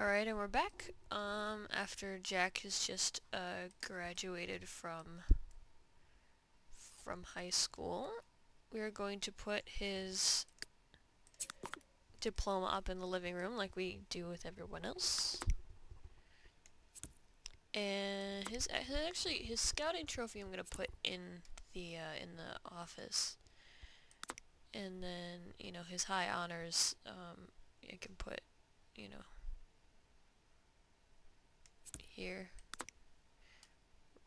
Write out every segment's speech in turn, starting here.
Alright, and we're back, um, after Jack has just, uh, graduated from, from high school. We are going to put his diploma up in the living room like we do with everyone else. And his, his actually, his scouting trophy I'm gonna put in the, uh, in the office. And then, you know, his high honors, um, I can put, you know, here.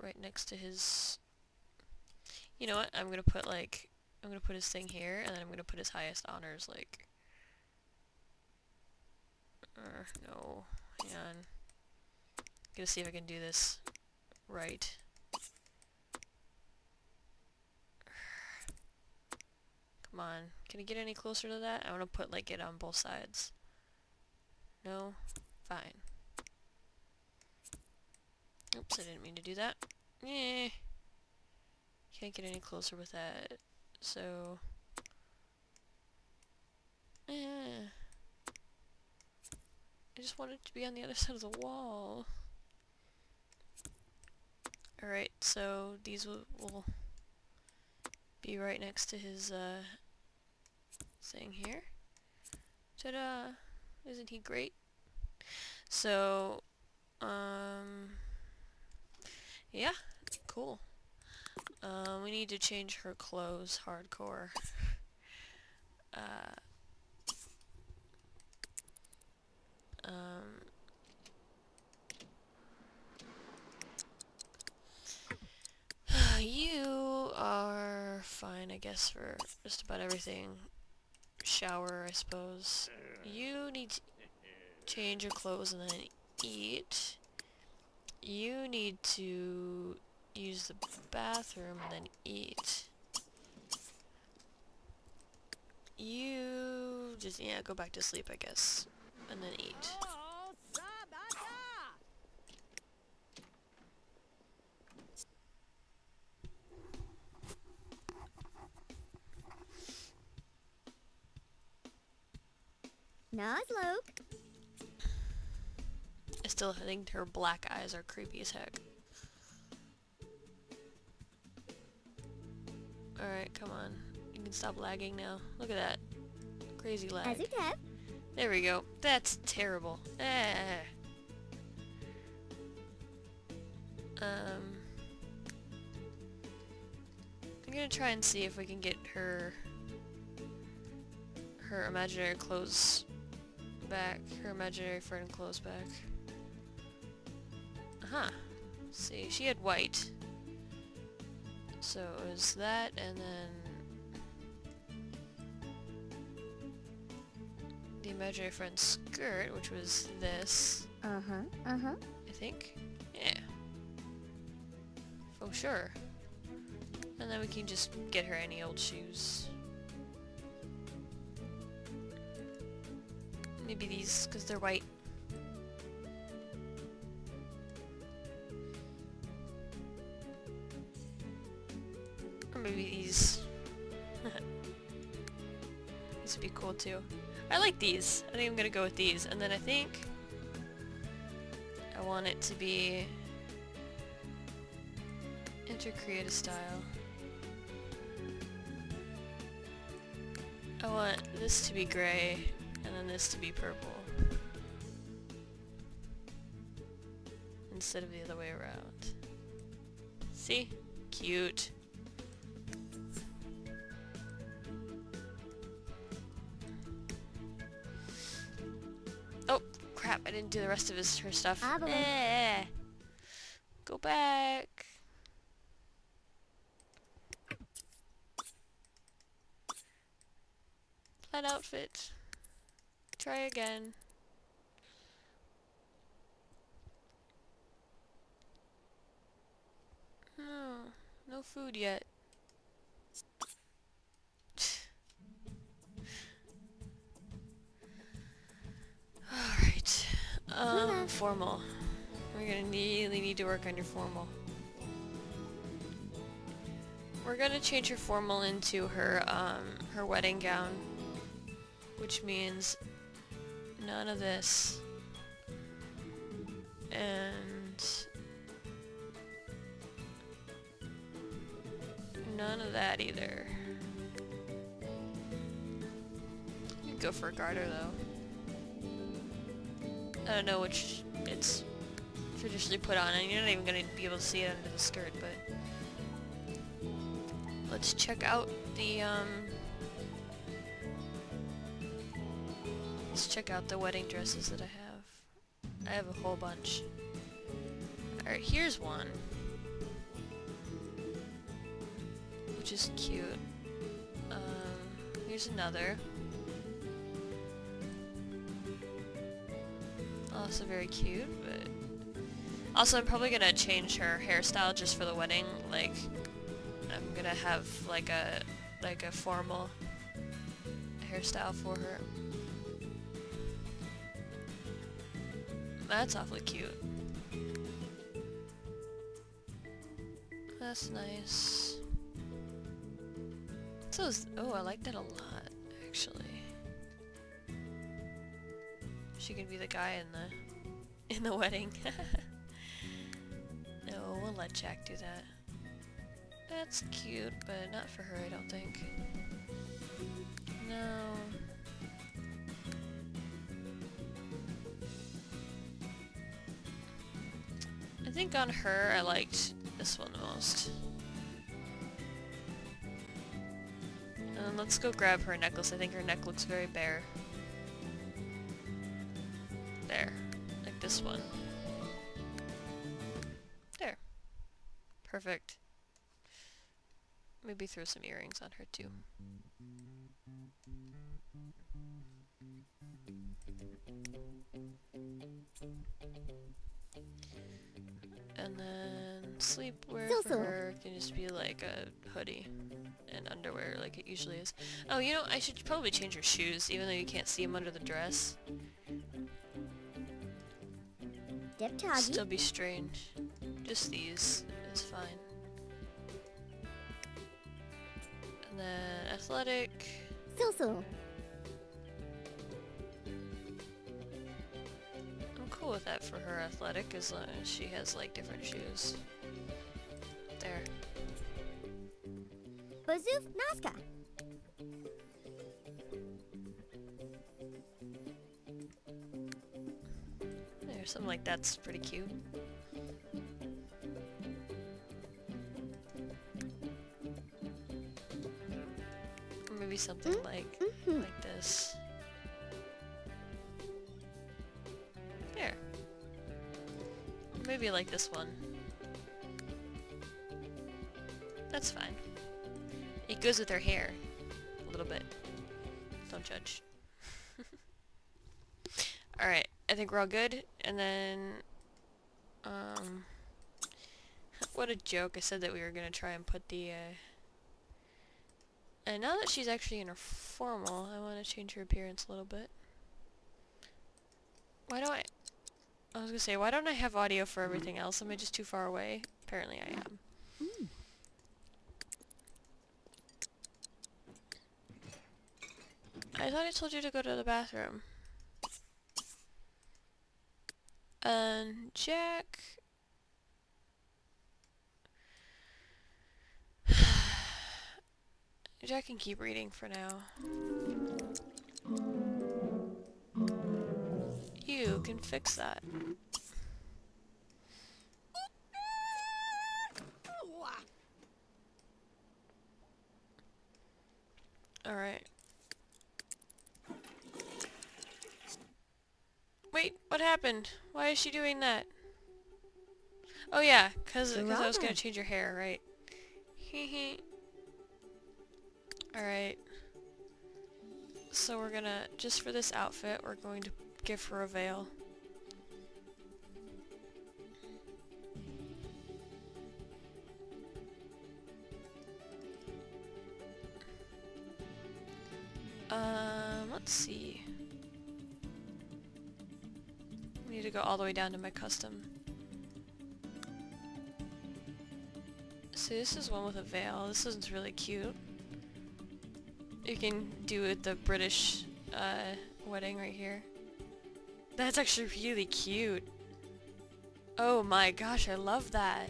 Right next to his... You know what? I'm gonna put, like... I'm gonna put his thing here, and then I'm gonna put his highest honors, like... Uh, no. Hang on. Gonna see if I can do this right. Come on. Can I get any closer to that? I want to put, like, it on both sides. No? Fine. Oops, I didn't mean to do that. Eh. Can't get any closer with that. So... Eh. I just want it to be on the other side of the wall. Alright, so these will, will be right next to his uh, thing here. Ta-da! Isn't he great? So, um, yeah, cool. Um, we need to change her clothes hardcore. Uh, um, you are fine, I guess, for just about everything. Shower, I suppose. You need to change your clothes and then eat. You need to use the bathroom and then eat. You just, yeah, go back to sleep, I guess. And then eat. I still think her black eyes are creepy as heck. Alright, come on. You can stop lagging now. Look at that. Crazy lag. There we go. That's terrible. Eh. Um... I'm gonna try and see if we can get her... her imaginary clothes back. Her imaginary friend clothes back. Uh-huh. see, she had white. So it was that, and then... The imaginary friend's skirt, which was this, Uh-huh, uh-huh. I think. Yeah. Oh, sure. And then we can just get her any old shoes. Maybe these, because they're white. Maybe these. these would be cool too. I like these. I think I'm gonna go with these. And then I think I want it to be enter create a style. I want this to be gray and then this to be purple. Instead of the other way around. See? Cute. Crap, I didn't do the rest of his her stuff. Eh. Go back. That outfit. Try again. No, no food yet. Formal. We're gonna really need to work on your formal. We're gonna change her formal into her, um, her wedding gown. Which means none of this. And none of that either. Go for a garter though. I don't know which traditionally put on, and you're not even going to be able to see it under the skirt, but let's check out the, um, let's check out the wedding dresses that I have. I have a whole bunch. Alright, here's one. Which is cute. Um, here's another. Also very cute, but... Also, I'm probably gonna change her hairstyle just for the wedding. Like, I'm gonna have like a like a formal hairstyle for her. That's awfully cute. That's nice. So, oh, I like that a lot, actually. Can be the guy in the in the wedding. no, we'll let Jack do that. That's cute, but not for her, I don't think. No. I think on her, I liked this one the most. And let's go grab her necklace. I think her neck looks very bare. This one. There. Perfect. Maybe throw some earrings on her too. And then sleepwear So, for her can just be like a hoodie and underwear like it usually is. Oh, you know, I should probably change her shoes even though you can't see them under the dress. Dip Toggy. Still be strange. Just these is fine. And then athletic. So so. I'm cool with that for her athletic as long as she has like different shoes. There. Bazoof Nazca. There, something like that's pretty cute. Or maybe something Mm, like mhm. like this. There. Maybe like this one. That's fine. It goes with her hair. A little bit. Don't judge. Alright, I think we're all good. And then... Um... What a joke. I said that we were gonna try and put the, uh... And now that she's actually in her formal, I want to change her appearance a little bit. Why don't I... I was gonna say, why don't I have audio for everything else? Am I just too far away? Apparently I am. I thought I told you to go to the bathroom. And Jack... Jack can keep reading for now. You can fix that. Alright. What happened? Why is she doing that? Oh yeah, because I was gonna change her hair, right? Hee hee. Alright. So we're gonna, just for this outfit, we're going to give her a veil. Need to go all the way down to my custom. See, this is one with a veil. This one's really cute. You can do it the British uh, wedding right here. That's actually really cute. Oh my gosh, I love that.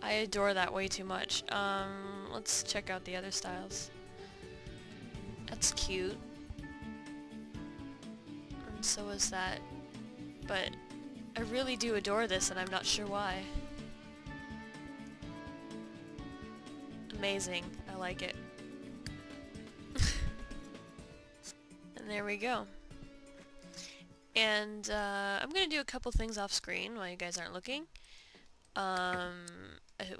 I adore that way too much. Um, let's check out the other styles. That's cute. So is that. But I really do adore this and I'm not sure why. Amazing. I like it. and there we go. And uh, I'm going to do a couple things off screen while you guys aren't looking. Um,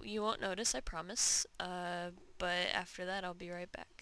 you won't notice, I promise. Uh, but after that, I'll be right back.